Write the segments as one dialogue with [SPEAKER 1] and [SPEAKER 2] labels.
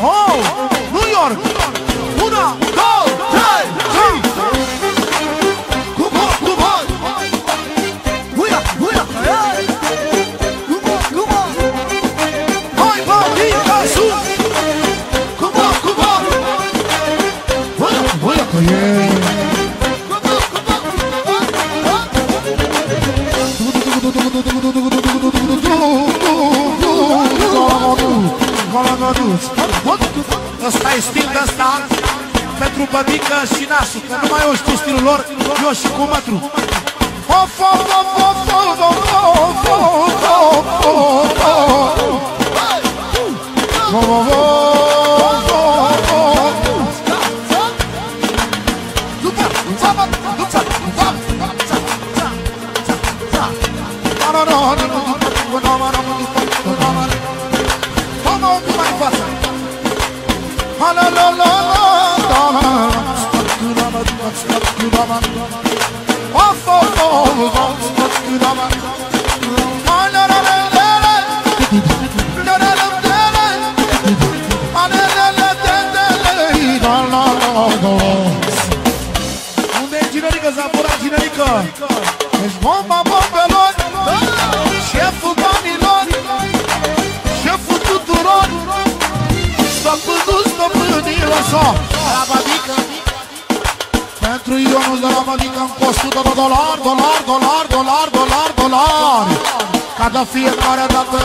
[SPEAKER 1] home, New York, una, dos, tres, sí. Yeah. E Ăsta e stil ăsta Pentru băbică și nasul Că numai eu știu stilul lor Eu și cu mătru Of, of, of, of, of, of, of, of, of, of, of. Of, of, of, bomba stăpânilor So, la badică Pentru Ionul de la badică Încă 100 de dolari, dolari, dolari, dolari, dolari, dolari. Ca de fiecare dată.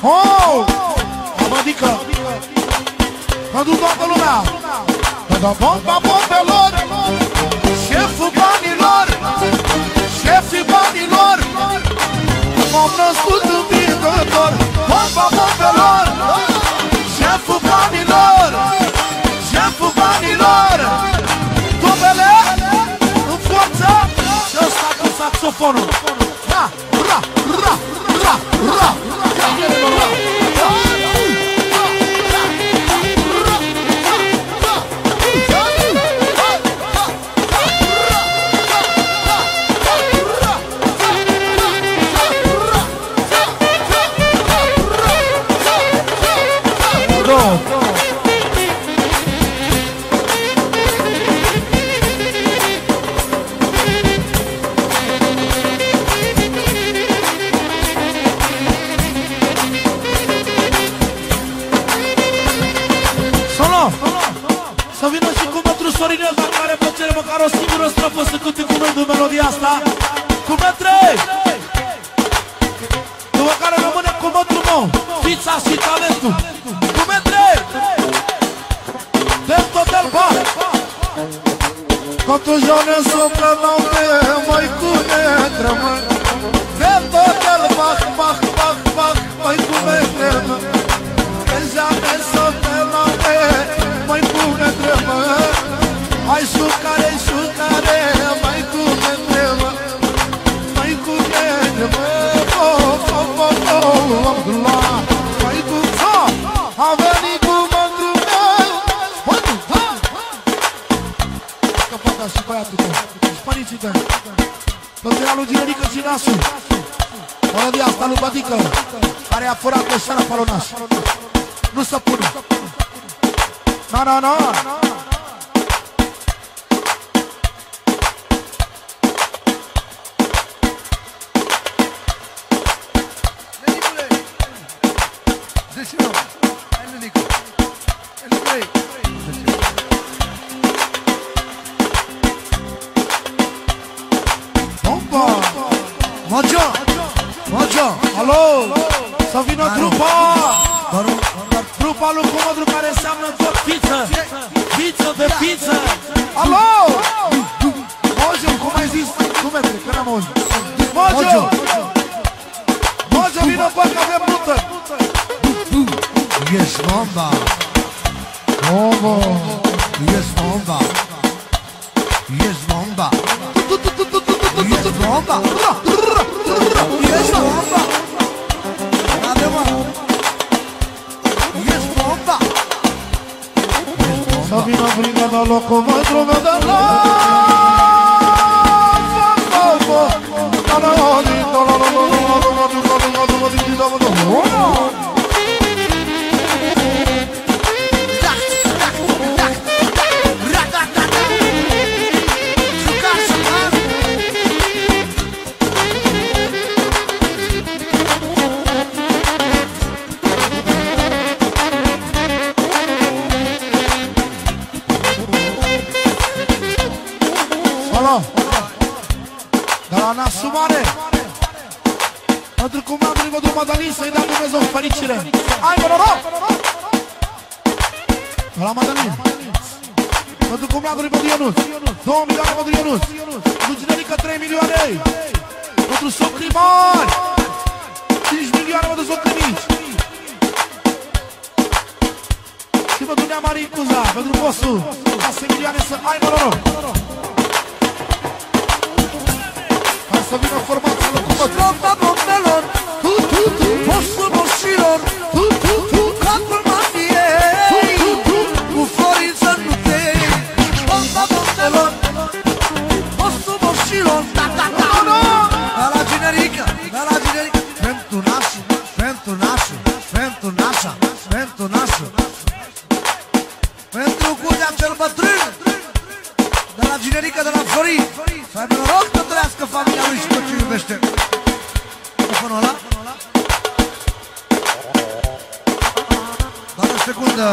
[SPEAKER 1] Oh, la badică Pentru toată lumea. Pentru bomba bombelor. Șeful banilor Vámonos. Sorinel, dar care plăcere măcar o singură strofă să cânte cu noi în melodia asta. Cu mătre! După care rămâne cu mătru nou, fița și talentul. Cu mătre! Del tot del bar! Quand toujours ne sopra noapte, mai cu netră, mă. Del tot del bach, bach, bach, bach, mai cu netră, mă. Deja ne sopra noapte, mai cu netră, era lui Dinerică Cinasu Melodii asta lui Badică Care a furat coșara palonaș. Nu se pună Na, na, na.
[SPEAKER 2] Deși nu.
[SPEAKER 1] Mojo Mojo Alo Să vină trupa. Trupa lui Comodru care înseamnă tot pizza. Pizza de pizza. Alo Mojo, cum ai zis? Cum e, că n-am auzit Mojo? Mojo, vină bă, că avem nuntă
[SPEAKER 2] Ești bomba!
[SPEAKER 1] Bomba
[SPEAKER 2] Ești bomba! Ești bomba! Ești bomba! Ești
[SPEAKER 1] No vino brindando los comandros de la Wow. Mare Pentru cum am venit vădul Madalin Să-i dea Dumnezeu fericire. Hai, mă, noroc! La Madalin. Pentru cum am venit vădul Ionuț. 2 milioane pentru Ionuț. Pentru Generica 3 milioane. Pentru socrii mari. 5 milioane pentru socrii mici. Și pentru Nea Marin Cuza Pentru bossul 6 milioane să ai noroc
[SPEAKER 2] το τρόπο
[SPEAKER 1] από μέλλον Φως
[SPEAKER 2] των ποσίλων
[SPEAKER 1] Κάτω μαθιέι
[SPEAKER 2] Που φορίζαν μου καίει Φως από μέλλον Φως των ποσίλων Αλλά γυναιρίκα Αλλά γυναιρίκα Φέν του νάσου Φέν του νάσου Φέν του νάσα Φέν του νάσου Φέν κούλια τερματρίν De la generică, de la Florin. Să aibă noroc să trăiască familia lui și tot ce iubește. Telefonul ăla. Doar o secundă